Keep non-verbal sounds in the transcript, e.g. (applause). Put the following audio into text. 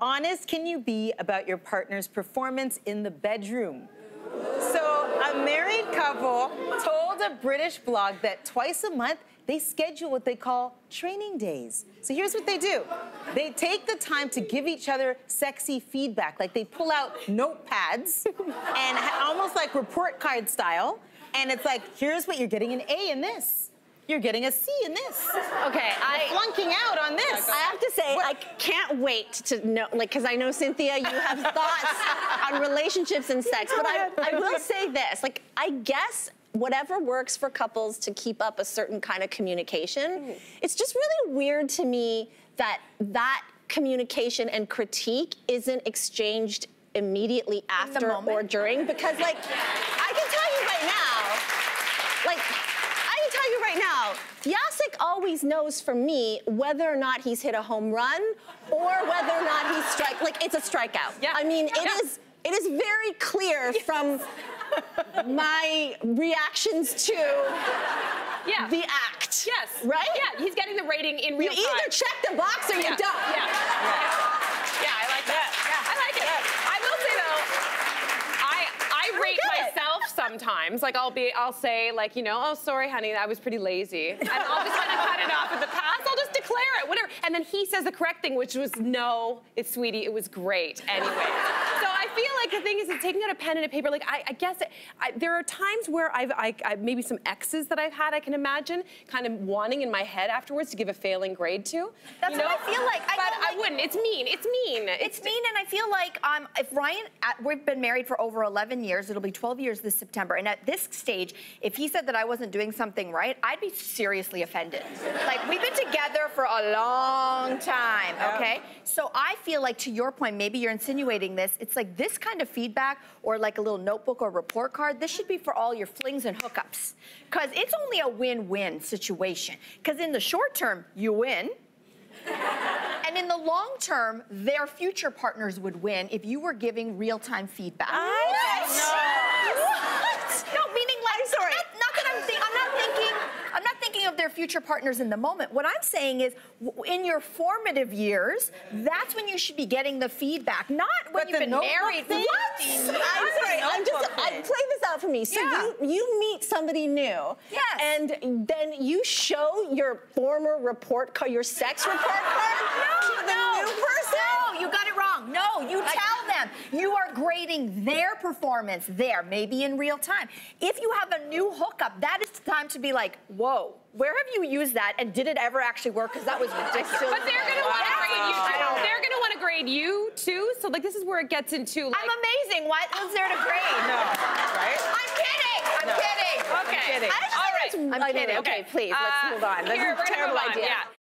honest can you be about your partner's performance in the bedroom? So, a married couple told a British blog that twice a month they schedule what they call training days. So here's what they do. They take the time to give each other sexy feedback. Like they pull out notepads and almost like report card style. And it's like, here's what you're getting an A in this. You're getting a C in this. Okay, I flunking out on this. I have to say, what? I can't wait to know, like, because I know Cynthia, you have (laughs) thoughts on relationships and sex, but I, I will say this, like, I guess whatever works for couples to keep up a certain kind of communication. Mm. It's just really weird to me that that communication and critique isn't exchanged immediately after or during because like I can tell you right now, like I can tell you right Jacek always knows for me whether or not he's hit a home run or whether or not he's strike like it's a strikeout. Yeah. I mean, yeah. it is it is very clear yes. from my reactions to yeah. the act. Yes. Right? Yeah, he's getting the rating in real you time. You either check the box or you yeah. don't. Yeah. yeah. yeah. I like that. Yeah. I like it. I will say though, I I rate myself sometimes. Like I'll be, I'll say like, you know, oh sorry, honey, I was pretty lazy, and I'll just kind of (laughs) cut it off at the pass. I'll just declare it, whatever. And then he says the correct thing, which was no, it's sweetie, it was great anyway feel like the thing is, is taking out a pen and a paper. Like I, I guess it, I, there are times where I've I, I, maybe some exes that I've had. I can imagine kind of wanting in my head afterwards to give a failing grade to. That's you know? what I feel like. I but I wouldn't. It's mean. It's mean. It's, it's mean, and I feel like um, if Ryan, we've been married for over 11 years. It'll be 12 years this September. And at this stage, if he said that I wasn't doing something right, I'd be seriously offended. like we've been together for a long time. Okay. So I feel like, to your point, maybe you're insinuating this. It's like this kind of feedback or like a little notebook or report card, this should be for all your flings and hookups. Because it's only a win-win situation. Because in the short term, you win. (laughs) and in the long term, their future partners would win if you were giving real-time feedback. I what? No. What? No, meaning like, I'm sorry. Not, not that I'm, I'm not thinking, I'm not thinking of their future partners in the moment. What I'm saying is, in your formative years, that's when you should be getting the feedback, not when but you've been married. What? I'm sorry. I'm just. Uh, I play this out for me. So yeah. you you meet somebody new. Yes. And then you show your former report card, your sex report card no, to the no, new person. No, you got it wrong. No, you tell you are grading their performance there, maybe in real time. If you have a new hookup, that is the time to be like, whoa, where have you used that and did it ever actually work? Because that was (laughs) ridiculous. But they're gonna want to grade you too. They're gonna want to grade you too. So like this is where it gets into like I'm amazing. What was there to grade? No. Right? I'm kidding. I'm no. kidding. Okay. I'm kidding. All right. I'm kidding. Okay, please, let's uh, move on. That's a terrible idea. Yeah.